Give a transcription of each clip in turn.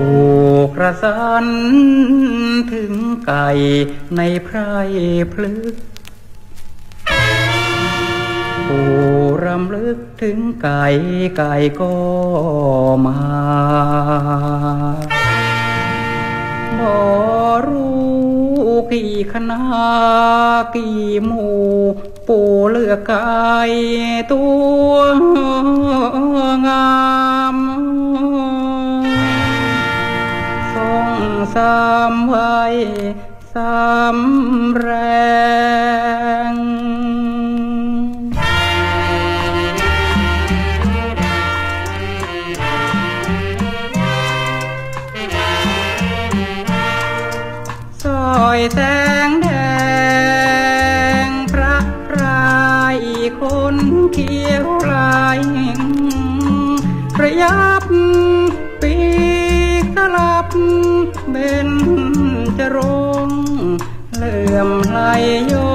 ผูกระสันถึงไก่ในไพรพลึกผู้รำลึกถึงไก่ไก่ก็มาบ่รู้กี่คณะกี่หมู่ปูเลือกไก่ตัวงา สามไว้สามแรงสอยแสงแดง พระรายคนเขียวลายระยับ เบนจะรงเหลื่อมไหลย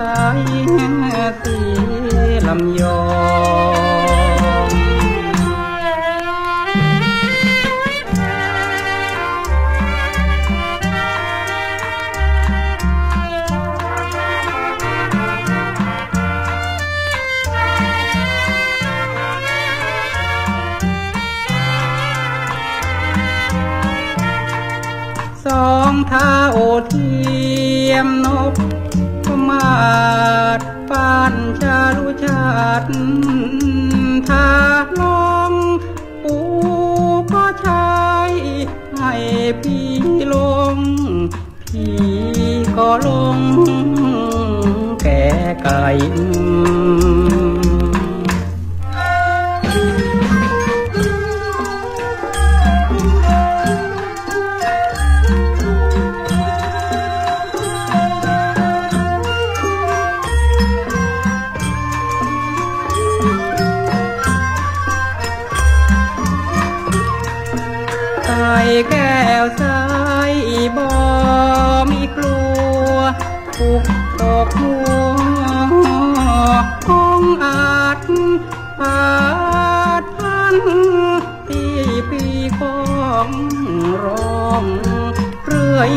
ใสสีลำยองสองท้าโอเทียมนก มาดปานชาลุชาติทาลองปูก็ใช้ให้พี่ลง พี่ก็ลงแก่ไก่ ถูกตกหัวของอาจอาดพันที่ปีของร้องเรื่อย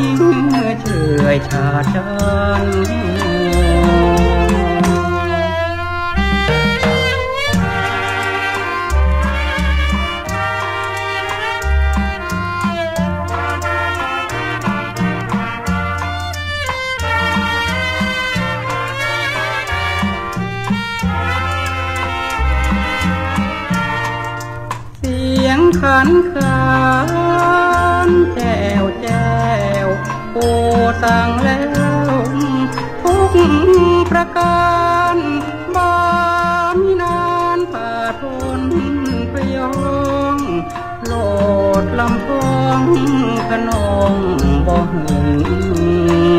เฉอยชาชัน ขันขานแจวแจวโอ้สั่งแล้วทุกประการบ่มีนานผ่าทนพยองโลดลำพองขนองบ่หึง